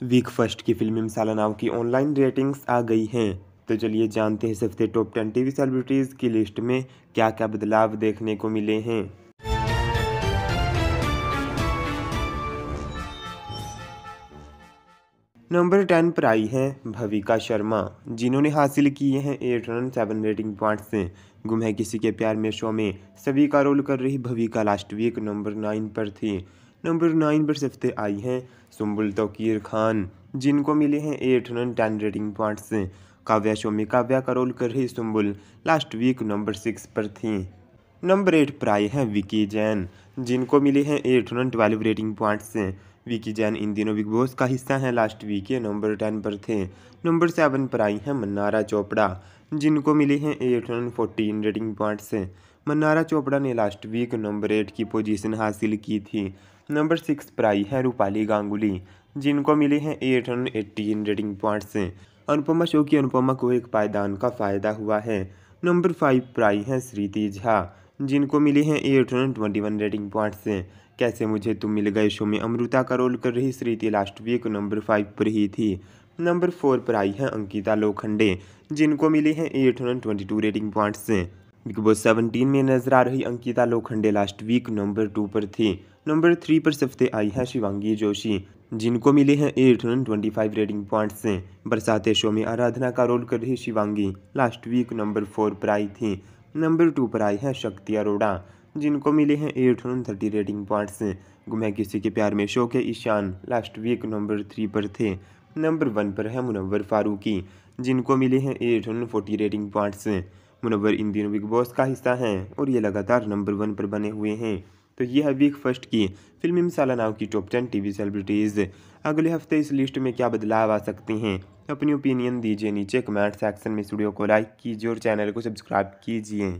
Week first की film मिसाला नाव की ऑनलाइन रेटिंग्स आ गई हैं। तो चलिए जानते हैं सबसे टॉप टेन टीवी सेलिब्रिटीज़ की लिस्ट में क्या क्या बदलाव देखने को मिले हैं। नंबर टेन पर आई हैं भविका शर्मा, जिन्होंने हासिल किए हैं eight run seven rating point से गुम है किसी के प्यार में शो में, सभी का रोल कर रही Bhavika last week number nine पर थी। नंबर नाइन पर सफ्ते आई हैं सुम्बुल तोकीर खान, जिनको मिले हैं eight hundred ten rating points Kavya शोमी Kavya का रोल कर रही Sumbul last week number six पर थी। नंबर एट पर आए हैं विकी जैन, जिनको मिले हैं eight hundred twelve rating points Vicky Jain इन दिनों बिग बॉस का हिस्सा हैं। लास्ट वीक के नंबर टेन पर थे। नंबर सेवन पर आई हैं मन्नारा चोपड़ा, जिनको मिले हैं eight hundred fourteen rating points Mannara Chopra ने लास्ट वीक नंबर एट की पोजीशन हासिल की थी। नंबर सिक्स पर आई है रूपाली गांगुली, जिनको मिले हैं eight hundred eighteen rating points Anupama show की अनुपमा को एक पायदान का फ़ायदा हुआ है। नंबर फाइव पर आई हैं श्रीति झा, जिनको मिले हैं eight hundred twenty one rating point से। कैसे मुझे तुम मिल गए शो में अमृता का रोल कर रही Shriti? Last week number five पर ही थी। नंबर फोर पर आई हैं अंकिता लोखंडे, जिनको मिले हैं eight hundred twenty two rating points Bigg Boss seventeen में नज़र आ रही Ankita Lokhande last week number two पर थी। नंबर थ्री पर सफ्ते आई हैं शिवांगी जोशी जिनको मिले हैं eight hundred twenty five rating points Barsatein show में आराधना का रोल कर रही Shivangi. Last week number four पर आई थी। नंबर टू पर आई है शक्ति अरोड़ा। जिनको मिले हैं eight hundred thirty rating points से। गुमै किसी के प्यार में शो के Ishaan. Last week number three पर थे। नंबर वन पर है मुनवर फारूकी। जिनको मिले हैं eight hundred forty rating points Munawar इन दिनों बिग बॉस का हिस्सा हैं और ये लगातार नंबर वन पर बने हुए हैं। तो ये है वीक फ़र्स्ट की फिल्मी मिसाला नाव की टॉप टेन टीवी सेलिब्रिटीज़ अगले हफ़्ते इस लिस्ट में क्या बदलाव आ सकते हैं? अपनी ओपिनियन दीजिए नीचे कमेंट सेक्शन में स्टूडियो को लाइक कीजिए और चैनल को सब्सक्राइब कीजिए।